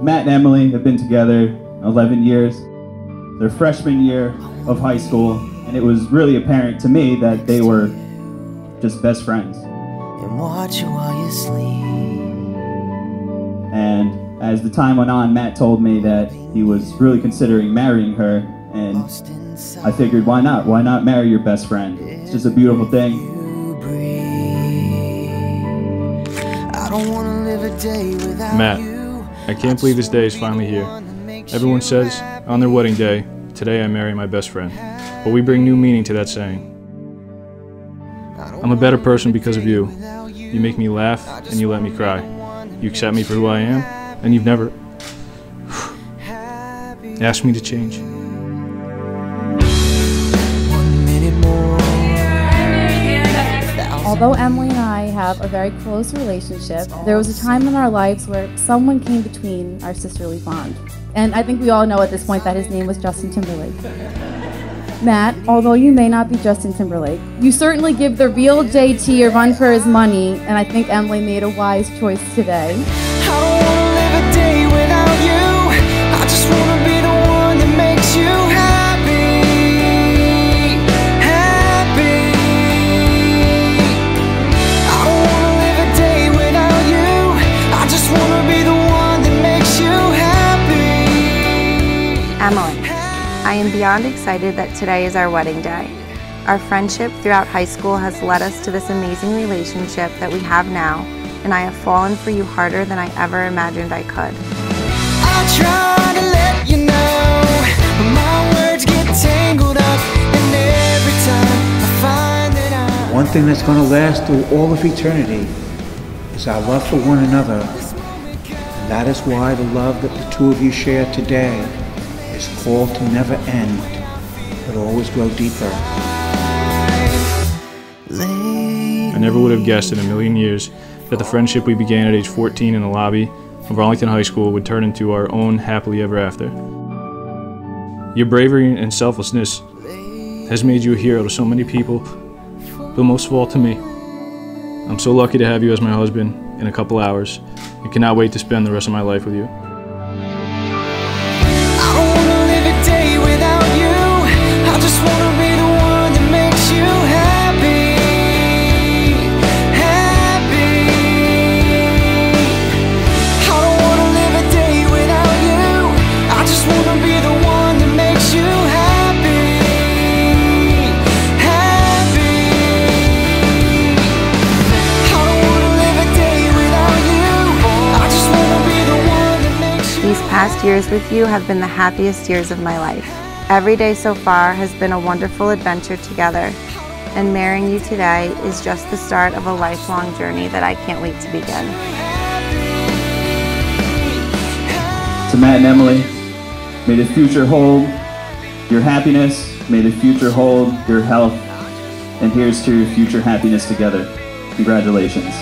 Matt and Emilie have been together 11 years. Their freshman year of high school, and it was really apparent to me that they were just best friends. and watch you while you sleep. And as the time went on, Matt told me that he was really considering marrying her, and I figured, why not? Why not marry your best friend? It's just a beautiful thing. you breathe. I don't wanna live a day without Matt, you. I can't believe this day is finally here. Everyone says on their wedding day, Today I marry my best friend. But we bring new meaning to that saying. I'm a better person because of you. You make me laugh and you let me cry. You accept me for who I am, and you've never asked me to change. Although Emilie and I have a very close relationship, there was a time in our lives where someone came between our sisterly bond. And I think we all know at this point that his name was Justin Timberlake. Matt, although you may not be Justin Timberlake, you certainly give the real JT a run for his money, and I think Emilie made a wise choice today. Am beyond excited that today is our wedding day. Our friendship throughout high school has led us to this amazing relationship that we have now, and I have fallen for you harder than I ever imagined I could. I try to let you know, my words get tangled up, and every time I find that I One thing that's going to last through all of eternity is our love for one another. And that is why the love that the two of you share today is called to never end, but always grow deeper. I never would have guessed in a million years that the friendship we began at age 14 in the lobby of Arlington High School would turn into our own happily ever after. Your bravery and selflessness has made you a hero to so many people, but most of all to me. I'm so lucky to have you as my husband in a couple hours and cannot wait to spend the rest of my life with you. Past years with you have been the happiest years of my life. Every day so far has been a wonderful adventure together, and marrying you today is just the start of a lifelong journey that I can't wait to begin. To Matt and Emilie, may the future hold your happiness, may the future hold your health, and here's to your future happiness together. Congratulations.